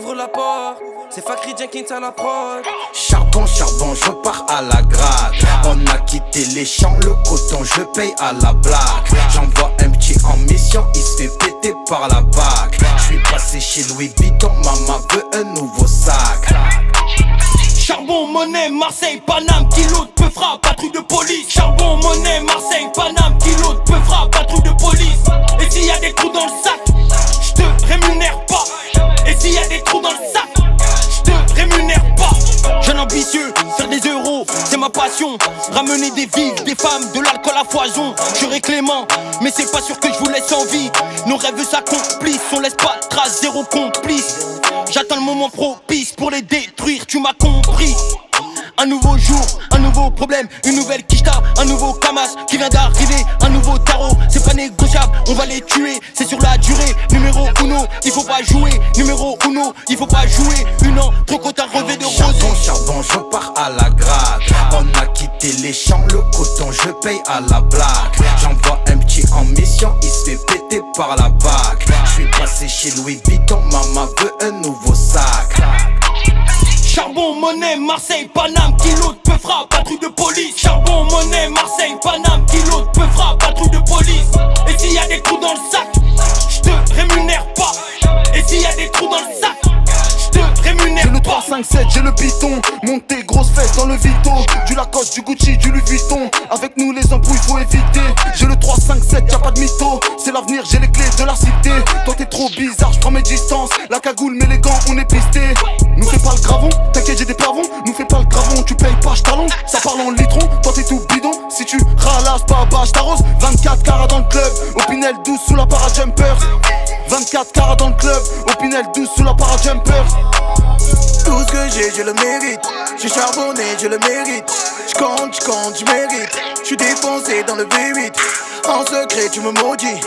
ouvre la porte. C'est Fakri Jenkins à la prod. Charbon, charbon, je pars à la gratte. On a quitté les champs, le coton, je paye à la blague. J'envoie un petit en mission, il se fait péter par la bague. Je suis passé chez Louis Vuitton, maman veut un nouveau sac. Charbon, monnaie, Marseille, Paname, kilo de peu frappe, patrouille de police. Charbon, monnaie, Marseille, Paname, Ramener des vives, des femmes, de l'alcool à foison. Je Clément, mais c'est pas sûr que je vous laisse en vie. Nos rêves s'accomplissent, on laisse pas de traces, zéro complice. J'attends le moment propice pour les détruire, tu m'as compris. Un nouveau jour, un nouveau problème, une nouvelle quicheta, un nouveau Kamas qui vient d'arriver, un nouveau tarot, c'est pas négociable, on va les tuer, c'est sur la durée. Numéro uno, il faut pas jouer, numéro uno, il faut pas jouer. Une an, trop content, revêt de rose. Charbon, charbon, je pars à la gratte. On a quitté les champs, le coton, je paye à la blague. J'envoie un petit en mission, il se fait péter par la bague. Je suis passé chez Louis Vuitton, maman veut un nouveau sac. Monnaie, Marseille, Paname, kilo de peu frappe, patrouille de police. Charbon, monnaie, Marseille, Paname, kilo de peu frappe, patrouille de police. Et s'il y a des trous dans le sac, je te rémunère pas. Et s'il y a des trous dans le sac, je te rémunère J'ai le pas. 3, 5, 7, j'ai le piton. Monté, grosse fesse dans le Vito. Du Lacoste, du Gucci, du Louis Vuitton. Avec nous, les embrouilles, faut éviter. J'ai le 3, 5, 7, y'a pas de mytho. C'est l'avenir, j'ai les clés de la cité. Toi, t'es trop bizarre, je prends mes distances. La cagoule, mais les gants, on est pisté. Nous fais pas le gravon, j'ai des pavons. Nous fais pas le gravon, tu payes pas, j'talon. Ça parle en litron, toi t'es tout bidon. Si tu ralasses pas, bah j't'arrose. 24 carats dans le club, au Pinel 12 sous la para-jumpers. 24 carats dans le club, au Pinel 12 sous la para-jumpers. Tout ce que j'ai, je le mérite. J'ai charbonné, je le mérite. J'compte, j'compte, j'mérite. J'suis défoncé dans le V8. En secret, tu me maudis.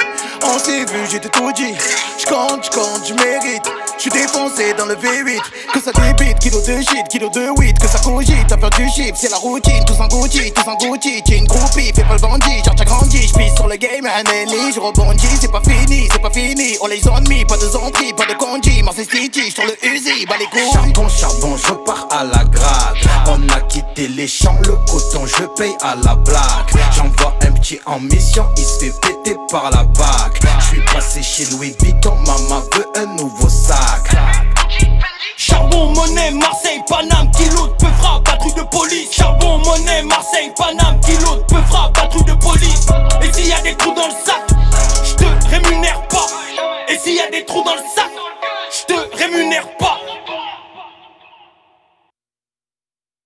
On s'est vu, j'étais tout dit. J'compte, j'compte, j'mérite. J'suis défoncé dans le V8. Que ça débite, kilo de shit, kilo de weed. Que ça cogite, à faire du chiffre, c'est la routine. Tous en Gucci, tous en Gucci. T'es une groupie, fais pas le bandit. Genre t'as grandi, j'pisse sur le game, un ennemi. Je rebondis, c'est pas fini, c'est pas fini. On les ennemis, pas de zombies, pas de conji. Marseille City, sur le Uzi, bah les couilles. Charbon, charbon, je pars à la gratte. On a quitté les champs, le coton, je paye à la blague. J'envoie un petit en mission, il se fait péter par la bague. Passé chez Louis Vuitton, maman veut un nouveau sac. Charbon, monnaie, Marseille, Paname, kilo de peu frappe, patrouille de police. Charbon, monnaie, Marseille, Paname, kilo de peu frappe, patrouille de police. Et s'il y a des trous dans le sac, je te rémunère pas. Et s'il y a des trous dans le sac, je te rémunère pas.